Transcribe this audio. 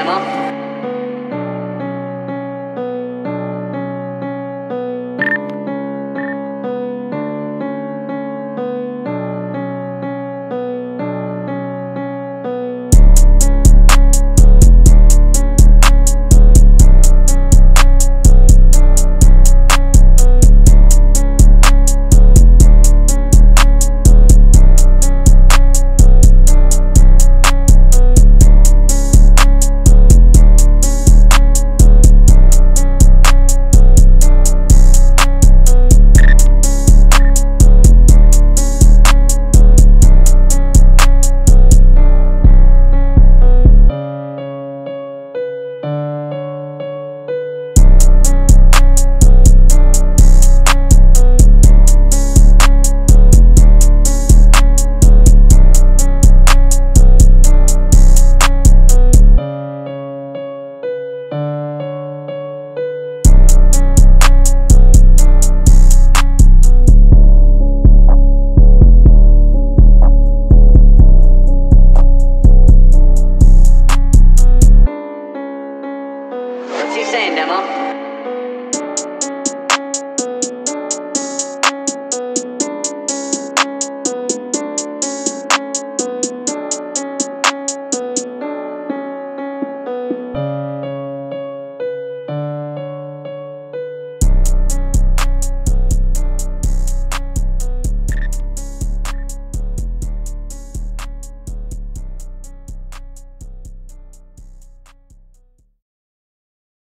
channel. what's he saying, Demo?